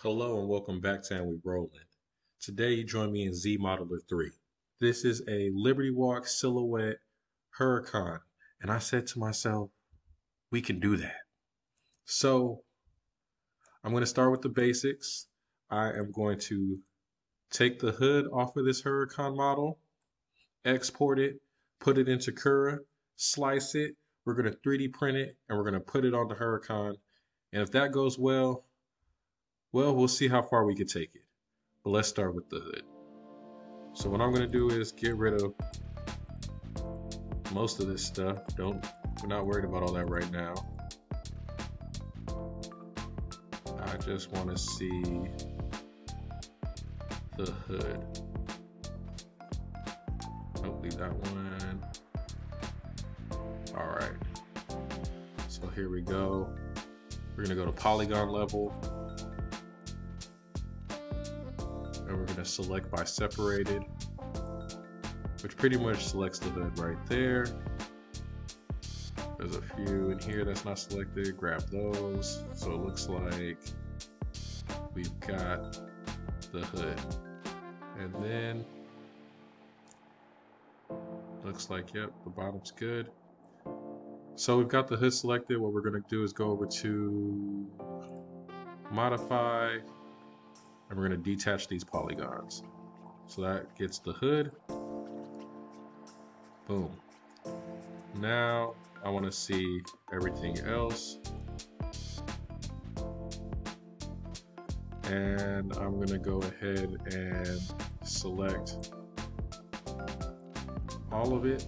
Hello and welcome back to And We Rollin'. Today you join me in ZModeler 3. This is a Liberty Walk Silhouette Huracan. And I said to myself, we can do that. So I'm going to start with the basics. I am going to take the hood off of this Huracan model, export it, put it into Cura, slice it. We're going to 3D print it and we're going to put it on the Huracan. And if that goes well, well, we'll see how far we can take it. But let's start with the hood. So what I'm gonna do is get rid of most of this stuff. Don't, we're not worried about all that right now. I just wanna see the hood. Don't leave that one. All right. So here we go. We're gonna go to polygon level. Going to select by separated, which pretty much selects the hood right there. There's a few in here that's not selected, grab those. So it looks like we've got the hood. And then, looks like, yep, the bottom's good. So we've got the hood selected. What we're gonna do is go over to modify, and we're going to detach these polygons. So that gets the hood. Boom. Now I want to see everything else. And I'm going to go ahead and select all of it.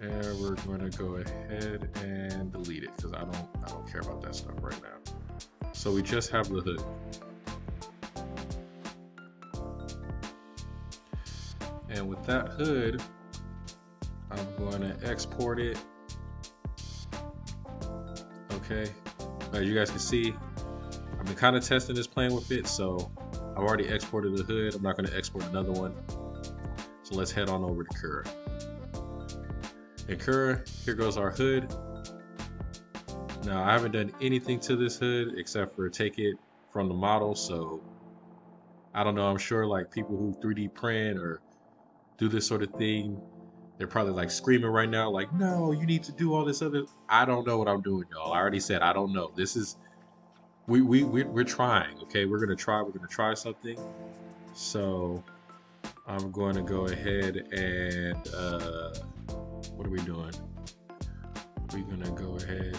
And we're going to go ahead and delete it because I don't I don't care about that stuff right now. So we just have the hood. And with that hood, I'm going to export it. Okay, as you guys can see, I've been kind of testing this, playing with it, so I've already exported the hood. I'm not going to export another one. So let's head on over to Cura. In Cura, here goes our hood. Now, I haven't done anything to this hood except for take it from the model, so I don't know. I'm sure like people who 3D print or do this sort of thing, they're probably like screaming right now, like, no, you need to do all this other. I don't know what I'm doing, y'all. I already said I don't know. This is we we we're, we're trying. Okay, we're gonna try. We're gonna try something. So I'm going to go ahead and uh, what are we doing? We're gonna go ahead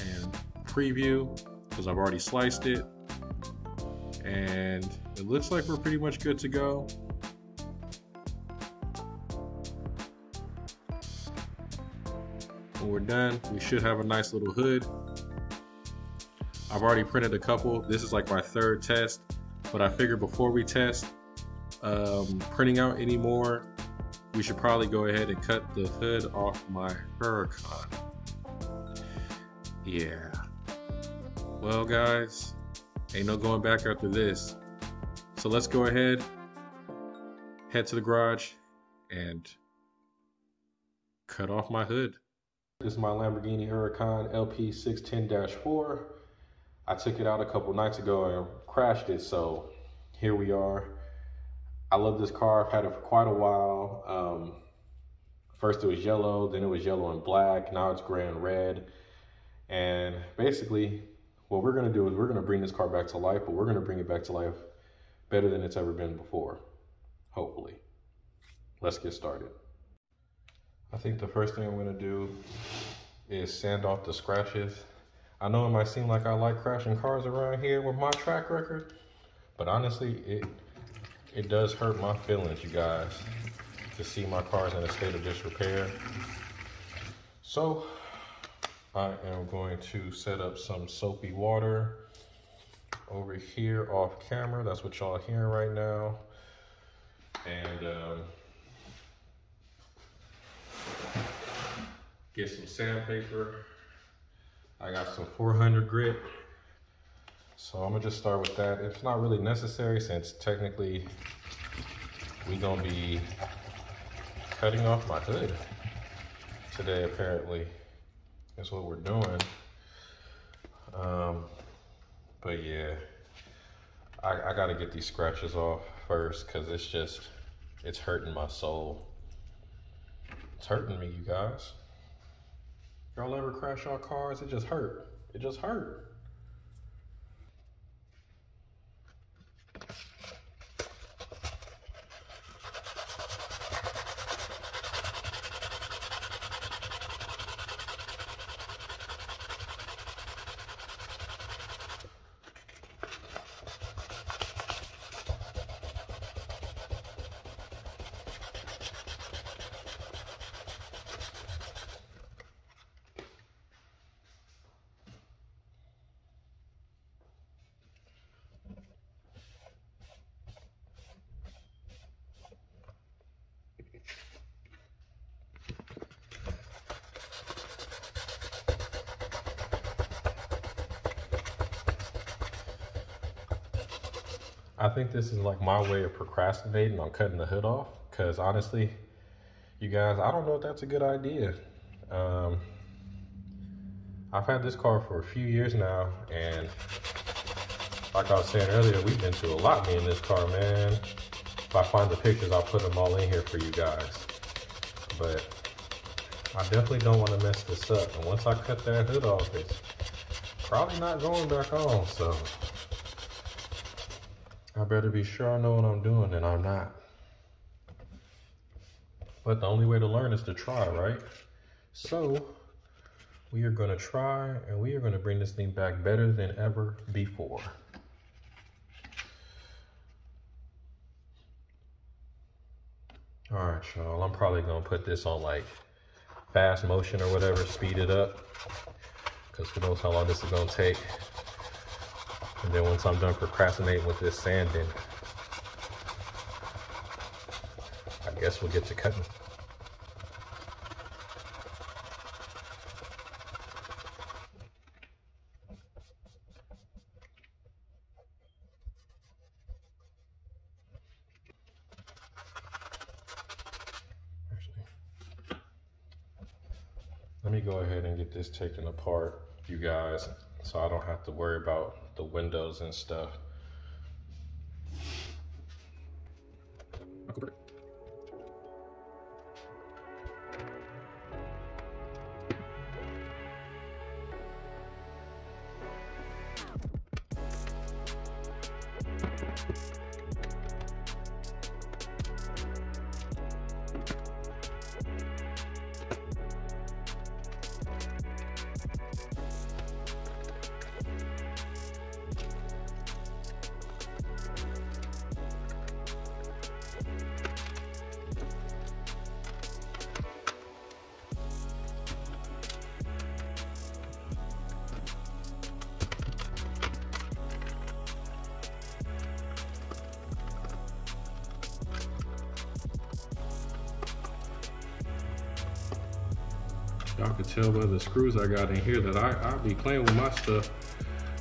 and preview because I've already sliced it, and it looks like we're pretty much good to go. When we're done, we should have a nice little hood. I've already printed a couple. This is like my third test, but I figured before we test um, printing out anymore, we should probably go ahead and cut the hood off my Huracan. Yeah. Well, guys, ain't no going back after this. So let's go ahead, head to the garage, and cut off my hood. This is my Lamborghini Huracan LP610-4. I took it out a couple nights ago and crashed it, so here we are. I love this car. I've had it for quite a while. Um, first it was yellow, then it was yellow and black. Now it's gray and red. And basically, what we're gonna do is we're gonna bring this car back to life, but we're gonna bring it back to life better than it's ever been before, hopefully. Let's get started. I think the first thing I'm gonna do is sand off the scratches. I know it might seem like I like crashing cars around here with my track record, but honestly, it it does hurt my feelings, you guys, to see my cars in a state of disrepair. So I am going to set up some soapy water over here off camera. That's what y'all hearing right now. And um, get some sandpaper. I got some 400 grit. So I'm gonna just start with that. It's not really necessary since technically we gonna be cutting off my hood today apparently. That's what we're doing. Um, but yeah, I, I gotta get these scratches off first because it's just, it's hurting my soul. It's hurting me, you guys. Y'all ever crash your cars? It just hurt. It just hurt. I think this is like my way of procrastinating on cutting the hood off. Cause honestly, you guys, I don't know if that's a good idea. Um, I've had this car for a few years now, and like I was saying earlier, we've been through a lot, me in this car, man. If I find the pictures, I'll put them all in here for you guys. But I definitely don't want to mess this up. And once I cut that hood off, it's probably not going back on, so. I better be sure I know what I'm doing and I'm not. But the only way to learn is to try, right? So we are gonna try and we are gonna bring this thing back better than ever before. All right, y'all, I'm probably gonna put this on like fast motion or whatever, speed it up. Cause who knows how long this is gonna take. And then once I'm done procrastinating with this sanding, I guess we'll get to cutting. let me go ahead and get this taken apart, you guys, so I don't have to worry about the windows and stuff. Y'all can tell by the screws I got in here that I, I'll be playing with my stuff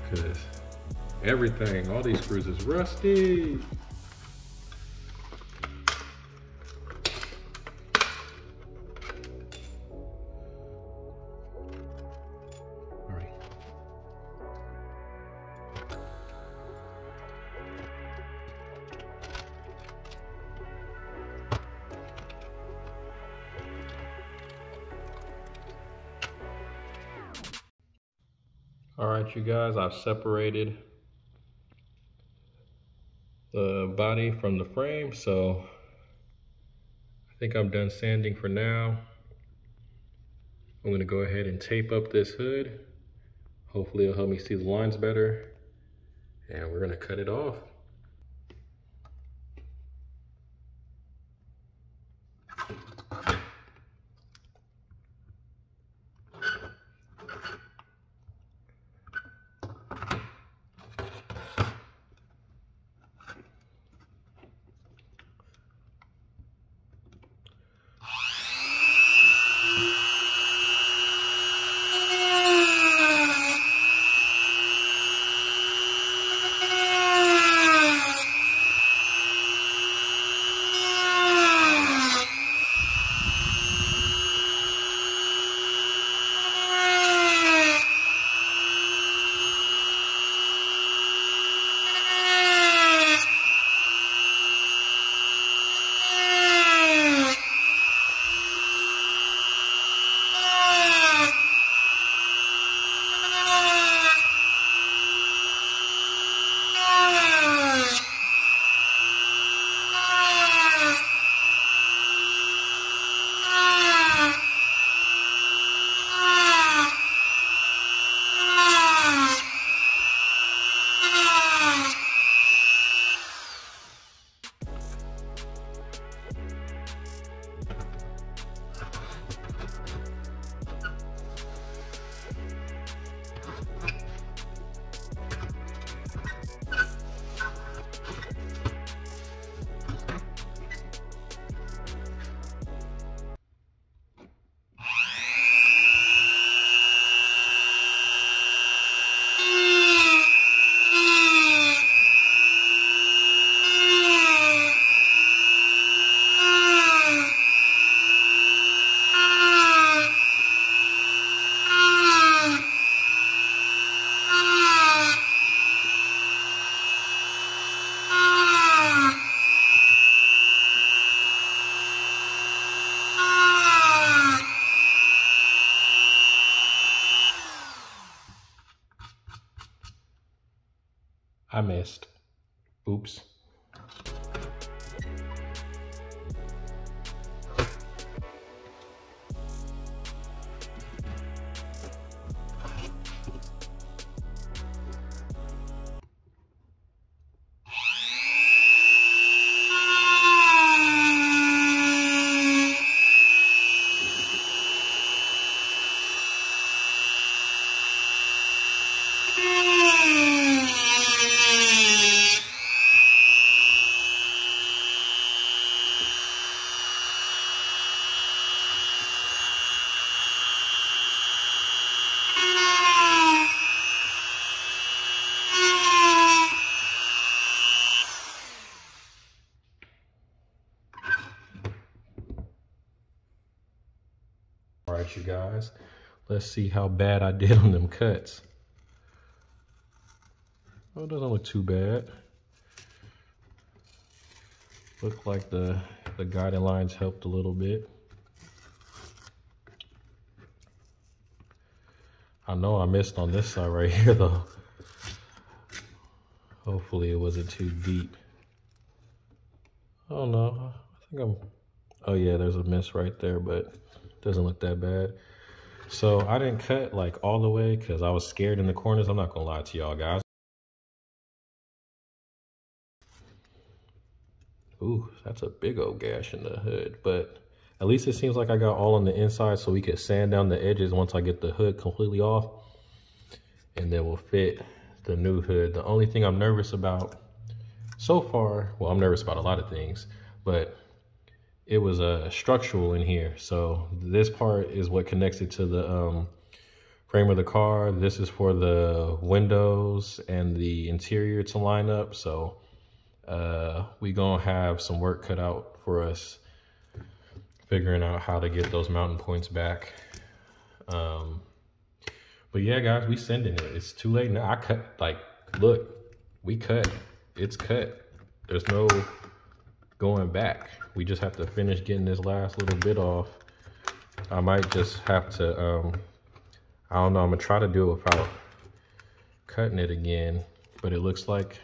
because everything, all these screws is rusty. Guys, I've separated the body from the frame, so I think I'm done sanding for now. I'm gonna go ahead and tape up this hood. Hopefully it'll help me see the lines better. And we're gonna cut it off. I missed. You guys, let's see how bad I did on them cuts. Oh, it doesn't look too bad. Look like the, the guiding lines helped a little bit. I know I missed on this side right here though. Hopefully it wasn't too deep. Oh no, I think I'm, oh yeah, there's a miss right there, but doesn't look that bad. So I didn't cut like all the way because I was scared in the corners. I'm not gonna lie to y'all guys. Ooh, that's a big old gash in the hood, but at least it seems like I got all on the inside so we could sand down the edges once I get the hood completely off. And then we'll fit the new hood. The only thing I'm nervous about so far, well, I'm nervous about a lot of things, but it was a uh, structural in here. So this part is what connects it to the um, frame of the car. This is for the windows and the interior to line up. So uh, we gonna have some work cut out for us figuring out how to get those mounting points back. Um, but yeah, guys, we sending it. It's too late now. I cut, like, look, we cut. It's cut. There's no going back. We just have to finish getting this last little bit off. I might just have to, um, I don't know, I'm gonna try to do it without cutting it again, but it looks like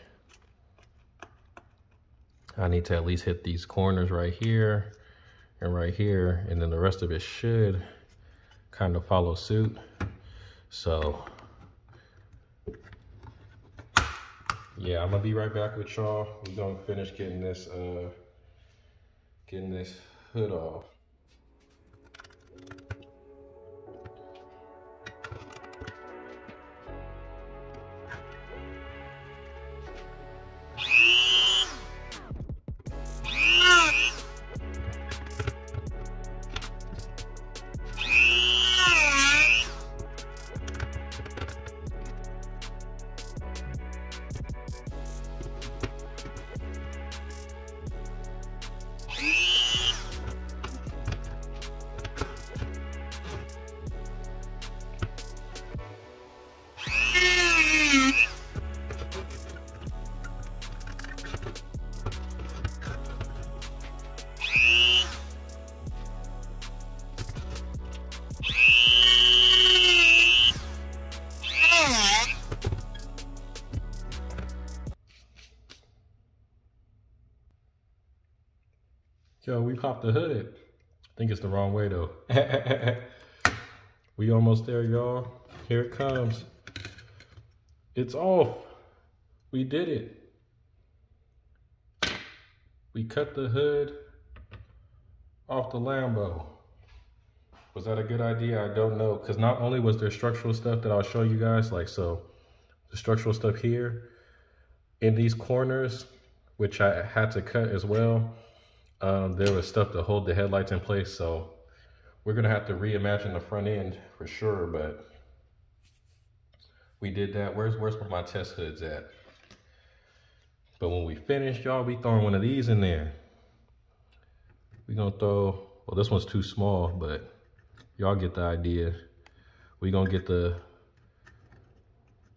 I need to at least hit these corners right here and right here, and then the rest of it should kind of follow suit. So, yeah, I'm gonna be right back with y'all. We're gonna finish getting this, uh, getting this hood off. Popped the hood. I think it's the wrong way though. we almost there, y'all. Here it comes. It's off. We did it. We cut the hood off the Lambo. Was that a good idea? I don't know. Because not only was there structural stuff that I'll show you guys, like so, the structural stuff here, in these corners, which I had to cut as well, um, there was stuff to hold the headlights in place. So we're to have to reimagine the front end for sure. But we did that. Where's, where's my test hoods at? But when we finish, y'all, we throwing one of these in there. we to throw, well, this one's too small, but y'all get the idea. we to get the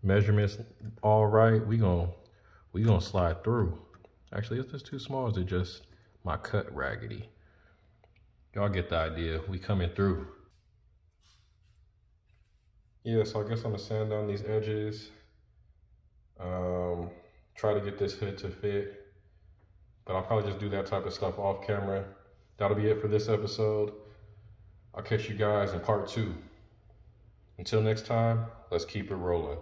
measurements all right. we to we gonna slide through. Actually, is this too small? Is it just my cut raggedy. Y'all get the idea. We coming through. Yeah, so I guess I'm gonna sand down these edges. Um, try to get this hood to fit. But I'll probably just do that type of stuff off camera. That'll be it for this episode. I'll catch you guys in part two. Until next time, let's keep it rolling.